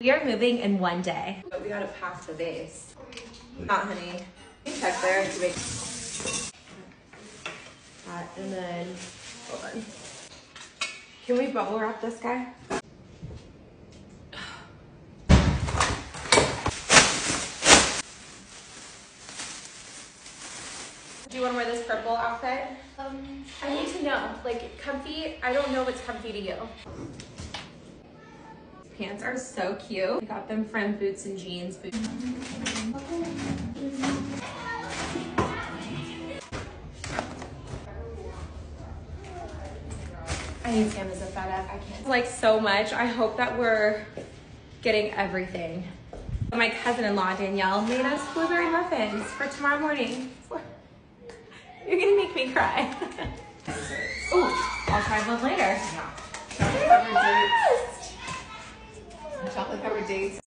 We are moving in one day. But we gotta pack the vase. Not honey. You can check there to make that and then hold on. Can we bubble wrap this guy? Do you want to wear this purple outfit? Um, I need to know. Like comfy, I don't know what's comfy to you. Pants are so cute. I got them from boots and jeans boots. I need Sam as a FedEx. I can't. Like so much. I hope that we're getting everything. My cousin-in-law Danielle made us blueberry muffins for tomorrow morning. You're gonna make me cry. Ooh, I'll try one later. Yes! Chocolate covered dates.